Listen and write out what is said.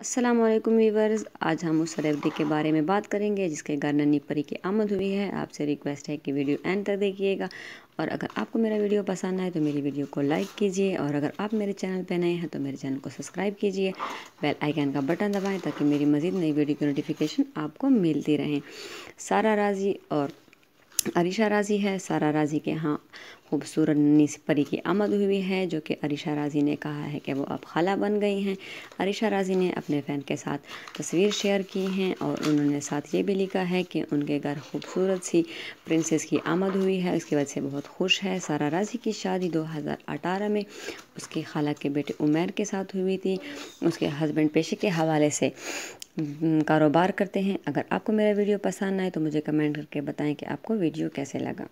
Aslam viewers आज हम उस सेलिब्रिटी के बारे में बात करेंगे, जिसके घर नन्ही परी की आमद हुई है। आपसे रिक्वेस्ट है कि वीडियो एंड तक देखिएगा। और अगर आपको मेरा वीडियो पसंद आए तो मेरी वीडियो को लाइक कीजिए। और अगर आप मेरे चैनल पर नए हैं तो मेरे चैनल को सब्सक्राइब कीजिए। बेल आइकन का बटन दबाएँ, ताकि मेरी मज़ीद नई वीडियो की नोटिफिकेशन आपको मिलती रहें। सारा राज़ी और अरिशा राज़ी है। सारा राज़ी के यहाँ खूबसूरत नन्ही परी की आमद हुई है, जो कि अरिशा राज़ी ने कहा है कि वो अब खाला बन गई हैं। अरिशा राज़ी ने अपने फ़ैन के साथ तस्वीर शेयर की हैं और उन्होंने साथ ये भी लिखा है कि उनके घर खूबसूरत सी प्रिंसेस की आमद हुई है। इसकी वजह से बहुत खुश है। सारा राज़ी की शादी 2018 में उसकी खाला के बेटे उमेर के साथ हुई थी। उसके हस्बैंड पेशे के हवाले से कारोबार करते हैं। अगर आपको मेरा वीडियो पसंद आए तो मुझे कमेंट करके बताएँ कि आपको वीडियो कैसे लगा।